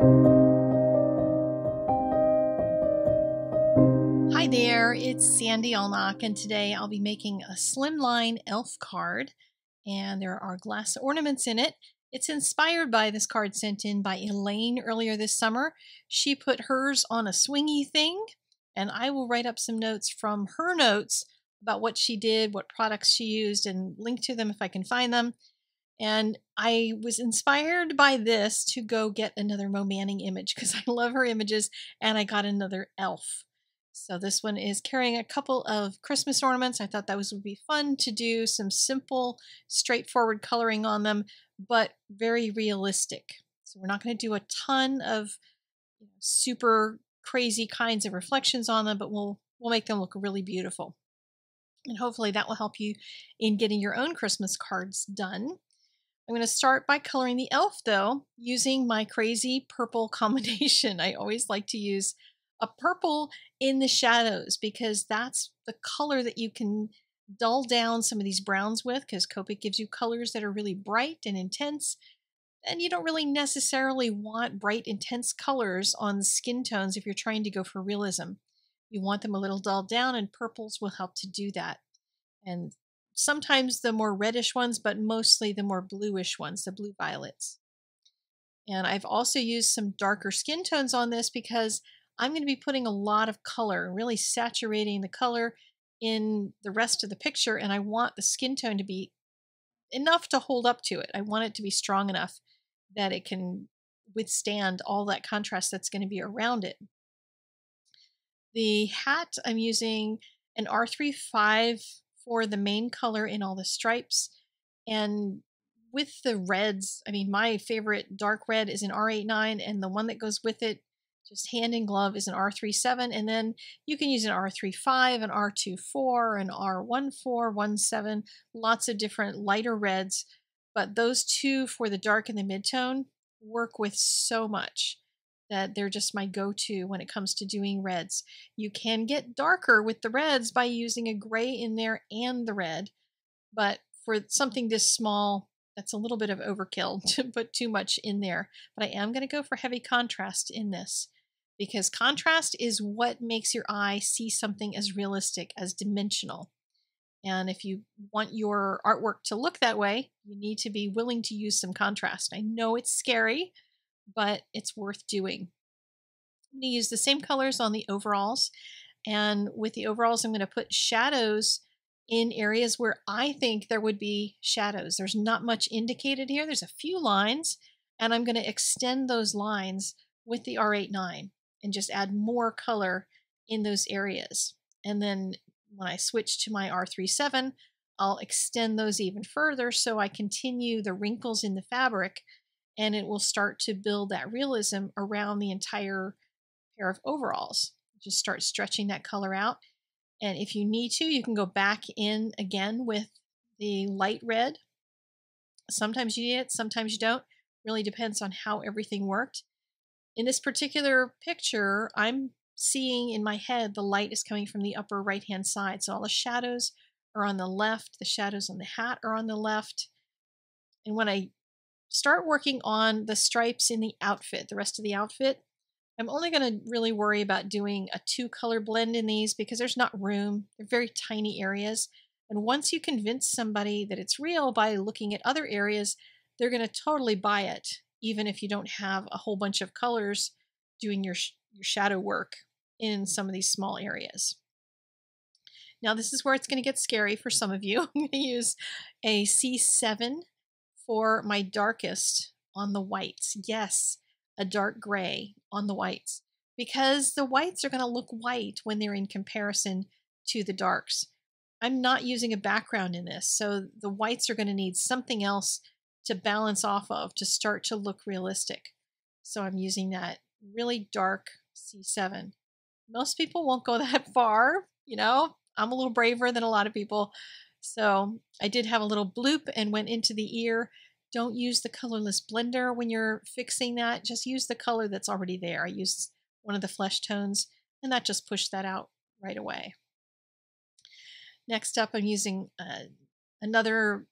Hi there, it's Sandy Allnock, and today I'll be making a slimline elf card, and there are glass ornaments in it. It's inspired by this card sent in by Elaine earlier this summer. She put hers on a swingy thing, and I will write up some notes from her notes about what she did, what products she used, and link to them if I can find them. And I was inspired by this to go get another Mo Manning image because I love her images, and I got another elf. So this one is carrying a couple of Christmas ornaments. I thought that was would be fun to do some simple, straightforward coloring on them, but very realistic. So we're not going to do a ton of super crazy kinds of reflections on them, but we'll we'll make them look really beautiful. And hopefully that will help you in getting your own Christmas cards done. I'm going to start by coloring the elf though, using my crazy purple combination. I always like to use a purple in the shadows because that's the color that you can dull down some of these browns with because Copic gives you colors that are really bright and intense. And you don't really necessarily want bright, intense colors on skin tones if you're trying to go for realism. You want them a little dulled down, and purples will help to do that. And sometimes the more reddish ones, but mostly the more bluish ones, the blue violets. And I've also used some darker skin tones on this because I'm going to be putting a lot of color, really saturating the color in the rest of the picture. And I want the skin tone to be enough to hold up to it. I want it to be strong enough that it can withstand all that contrast that's going to be around it. The hat, I'm using an R35 for the main color in all the stripes. And with the reds, I mean, my favorite dark red is an R89, and the one that goes with it just hand in glove is an R37, and then you can use an R35, an R24, an R14, 17, lots of different lighter reds, but those two for the dark and the midtone work with so much that they're just my go-to when it comes to doing reds. You can get darker with the reds by using a gray in there and the red, but for something this small, that's a little bit of overkill to put too much in there. But I am going to go for heavy contrast in this because contrast is what makes your eye see something as realistic, as dimensional. And if you want your artwork to look that way, you need to be willing to use some contrast. I know it's scary, but it's worth doing. I'm going to use the same colors on the overalls. And with the overalls, I'm going to put shadows in areas where I think there would be shadows. There's not much indicated here. There's a few lines, and I'm going to extend those lines with the R89 and just add more color in those areas. And then when I switch to my R37, I'll extend those even further so I continue the wrinkles in the fabric and it will start to build that realism around the entire pair of overalls. Just start stretching that color out. And if you need to, you can go back in again with the light red. Sometimes you need it, sometimes you don't. Really depends on how everything worked. In this particular picture, I'm seeing in my head the light is coming from the upper right hand side. So all the shadows are on the left, the shadows on the hat are on the left. And when I start working on the stripes in the outfit, the rest of the outfit, I'm only going to really worry about doing a two color blend in these because there's not room. They're very tiny areas. And once you convince somebody that it's real by looking at other areas, they're going to totally buy it even if you don't have a whole bunch of colors doing your, sh your shadow work in some of these small areas. Now this is where it's going to get scary for some of you. I'm going to use a C7 for my darkest on the whites. Yes, a dark gray on the whites because the whites are going to look white when they're in comparison to the darks. I'm not using a background in this, so the whites are going to need something else to balance off of to start to look realistic. So I'm using that really dark C7. Most people won't go that far, you know, I'm a little braver than a lot of people. So I did have a little bloop and went into the ear. Don't use the colorless blender when you're fixing that. Just use the color that's already there. I used one of the flesh tones and that just pushed that out right away. Next up, I'm using uh, another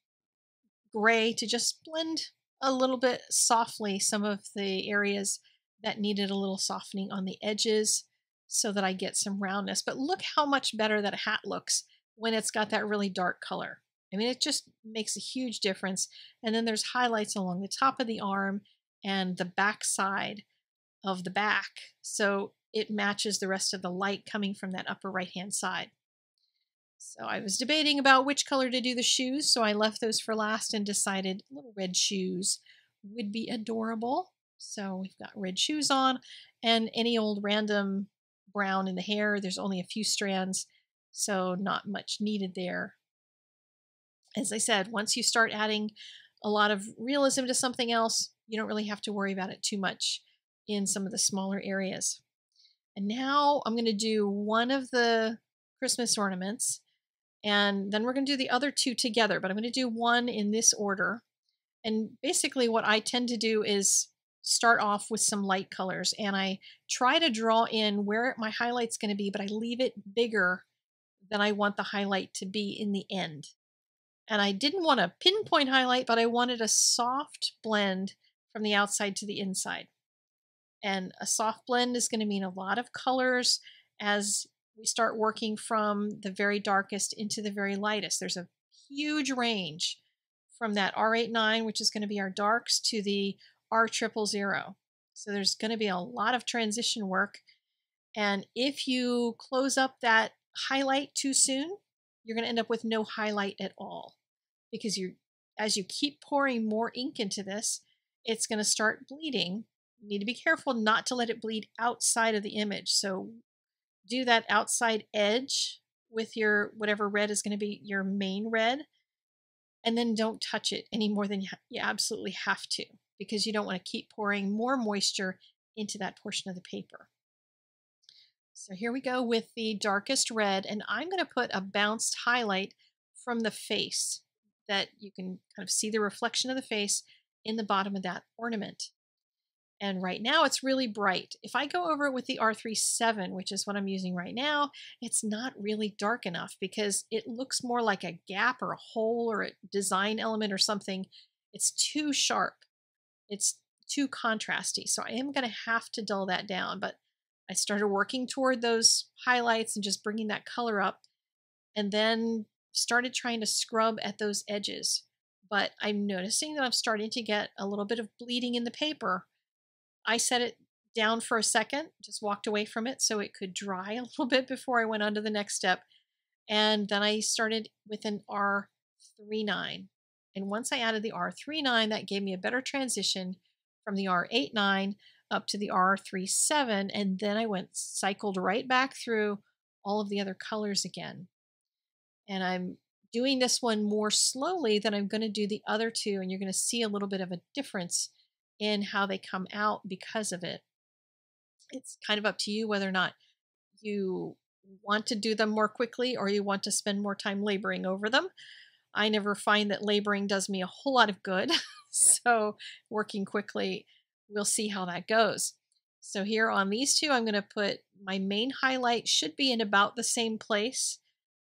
gray to just blend a little bit softly some of the areas that needed a little softening on the edges so that I get some roundness. But look how much better that hat looks when it's got that really dark color. I mean, it just makes a huge difference. And then there's highlights along the top of the arm and the back side of the back. So it matches the rest of the light coming from that upper right hand side. So I was debating about which color to do the shoes, so I left those for last and decided little red shoes would be adorable. So we've got red shoes on and any old random brown in the hair. There's only a few strands, so not much needed there. As I said, once you start adding a lot of realism to something else, you don't really have to worry about it too much in some of the smaller areas. And now I'm going to do one of the Christmas ornaments, and then we're going to do the other two together, but I'm going to do one in this order. And basically what I tend to do is start off with some light colors and I try to draw in where my highlight's going to be, but I leave it bigger than I want the highlight to be in the end. And I didn't want a pinpoint highlight, but I wanted a soft blend from the outside to the inside. And a soft blend is going to mean a lot of colors as we start working from the very darkest into the very lightest. There's a huge range from that R89, which is going to be our darks, to the R triple zero. So there's going to be a lot of transition work. And if you close up that highlight too soon, you're going to end up with no highlight at all because you as you keep pouring more ink into this, it's going to start bleeding. You need to be careful not to let it bleed outside of the image. So do that outside edge with your whatever red is going to be your main red and then don't touch it any more than you absolutely have to because you don't want to keep pouring more moisture into that portion of the paper. So here we go with the darkest red, and I'm going to put a bounced highlight from the face that you can kind of see the reflection of the face in the bottom of that ornament. And right now it's really bright. If I go over it with the R37, which is what I'm using right now, it's not really dark enough because it looks more like a gap or a hole or a design element or something. It's too sharp it's too contrasty. So I am going to have to dull that down. But I started working toward those highlights and just bringing that color up and then started trying to scrub at those edges. But I'm noticing that I'm starting to get a little bit of bleeding in the paper. I set it down for a second, just walked away from it so it could dry a little bit before I went on to the next step. And then I started with an R39. And once I added the R39, that gave me a better transition from the R89 up to the R37. And then I went cycled right back through all of the other colors again. And I'm doing this one more slowly than I'm going to do the other two. And you're going to see a little bit of a difference in how they come out because of it. It's kind of up to you whether or not you want to do them more quickly or you want to spend more time laboring over them. I never find that laboring does me a whole lot of good. so working quickly, we'll see how that goes. So here on these two, I'm going to put my main highlight should be in about the same place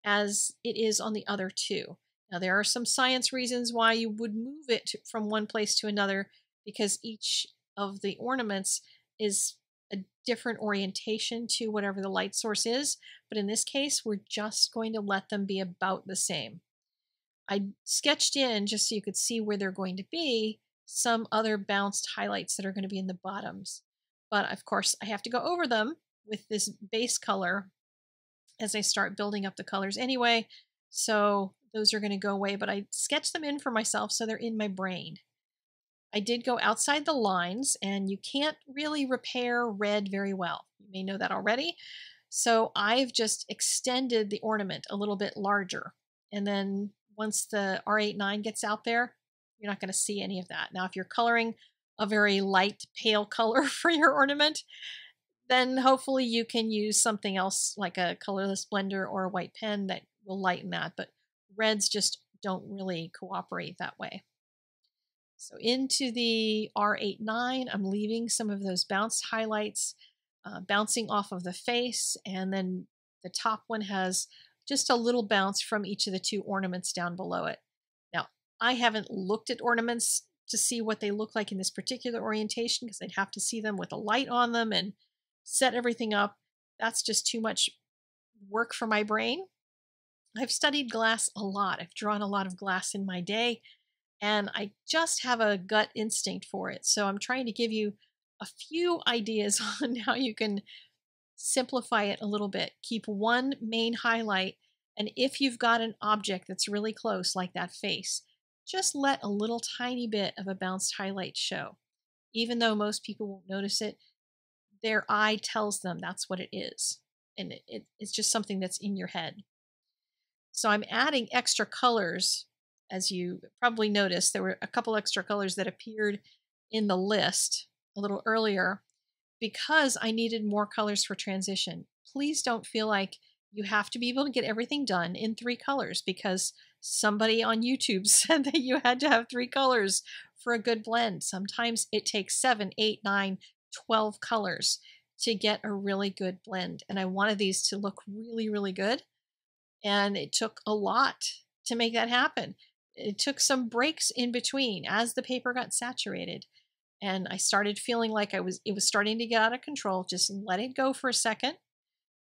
as it is on the other two. Now there are some science reasons why you would move it from one place to another because each of the ornaments is a different orientation to whatever the light source is. But in this case, we're just going to let them be about the same. I sketched in just so you could see where they're going to be some other bounced highlights that are going to be in the bottoms. But of course, I have to go over them with this base color as I start building up the colors anyway. So those are going to go away, but I sketched them in for myself so they're in my brain. I did go outside the lines, and you can't really repair red very well. You may know that already. So I've just extended the ornament a little bit larger and then once the R89 gets out there, you're not going to see any of that. Now, if you're coloring a very light pale color for your ornament, then hopefully you can use something else like a colorless blender or a white pen that will lighten that. But reds just don't really cooperate that way. So into the R89, I'm leaving some of those bounced highlights uh, bouncing off of the face. And then the top one has just a little bounce from each of the two ornaments down below it. I haven't looked at ornaments to see what they look like in this particular orientation because I'd have to see them with a light on them and set everything up. That's just too much work for my brain. I've studied glass a lot. I've drawn a lot of glass in my day, and I just have a gut instinct for it. So I'm trying to give you a few ideas on how you can simplify it a little bit. Keep one main highlight, and if you've got an object that's really close, like that face, just let a little tiny bit of a bounced highlight show. Even though most people won't notice it, their eye tells them that's what it is. And it, it, it's just something that's in your head. So I'm adding extra colors. As you probably noticed, there were a couple extra colors that appeared in the list a little earlier because I needed more colors for transition. Please don't feel like you have to be able to get everything done in three colors because somebody on YouTube said that you had to have three colors for a good blend. Sometimes it takes seven, eight, nine, 12 colors to get a really good blend. And I wanted these to look really, really good. And it took a lot to make that happen. It took some breaks in between as the paper got saturated. And I started feeling like I was it was starting to get out of control. Just let it go for a second.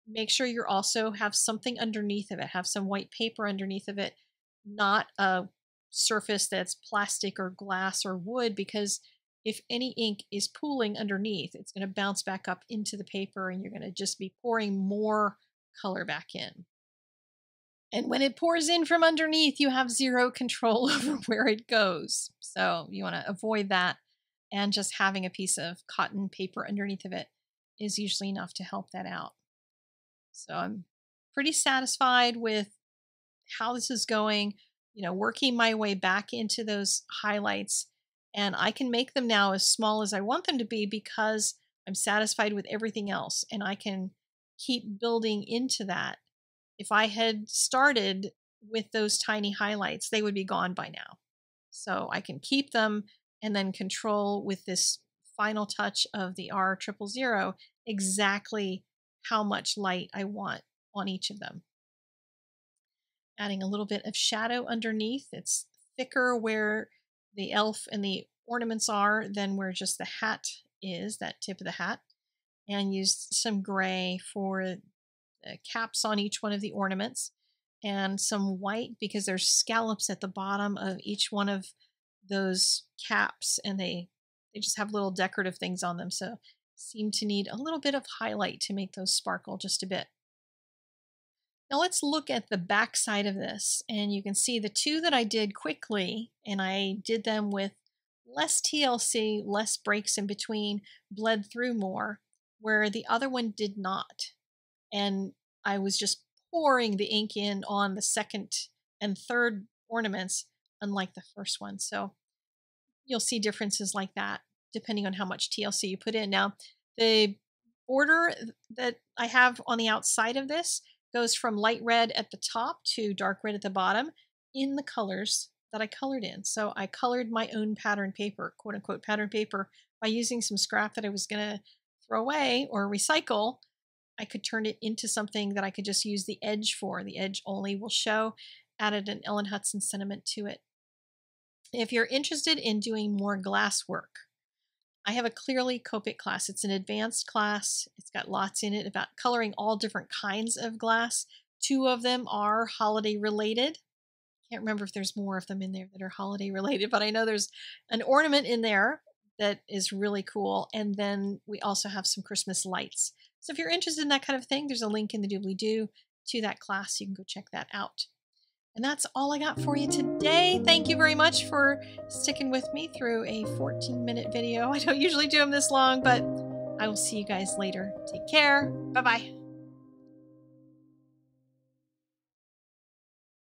Make sure you also have something underneath of it, have some white paper underneath of it, not a surface that's plastic or glass or wood because if any ink is pooling underneath, it's going to bounce back up into the paper and you're going to just be pouring more color back in. And when it pours in from underneath, you have zero control over where it goes. So you want to avoid that. And just having a piece of cotton paper underneath of it is usually enough to help that out. So I'm pretty satisfied with how this is going, you know, working my way back into those highlights. And I can make them now as small as I want them to be because I'm satisfied with everything else. And I can keep building into that if I had started with those tiny highlights, they would be gone by now. So I can keep them and then control with this final touch of the R triple zero exactly how much light I want on each of them. Adding a little bit of shadow underneath. It's thicker where the elf and the ornaments are than where just the hat is, that tip of the hat. And used some gray for uh, caps on each one of the ornaments and some white because there's scallops at the bottom of each one of those caps and they they just have little decorative things on them so seem to need a little bit of highlight to make those sparkle just a bit. Now let's look at the back side of this and you can see the two that I did quickly and I did them with less TLC, less breaks in between, bled through more, where the other one did not and I was just pouring the ink in on the second and third ornaments, unlike the first one. So you'll see differences like that depending on how much TLC you put in. Now, the border that I have on the outside of this goes from light red at the top to dark red at the bottom in the colors that I colored in. So I colored my own pattern paper, quote unquote pattern paper, by using some scrap that I was going to throw away or recycle I could turn it into something that I could just use the edge for. The edge only will show. Added an Ellen Hutson sentiment to it. If you're interested in doing more glass work, I have a Clearly Copic class. It's an advanced class. It's got lots in it about coloring all different kinds of glass. Two of them are holiday related. I can't remember if there's more of them in there that are holiday related, but I know there's an ornament in there that is really cool. And then we also have some Christmas lights. So if you're interested in that kind of thing, there's a link in the doobly doo to that class. You can go check that out. And that's all I got for you today. Thank you very much for sticking with me through a 14 minute video. I don't usually do them this long, but I will see you guys later. Take care. Bye bye.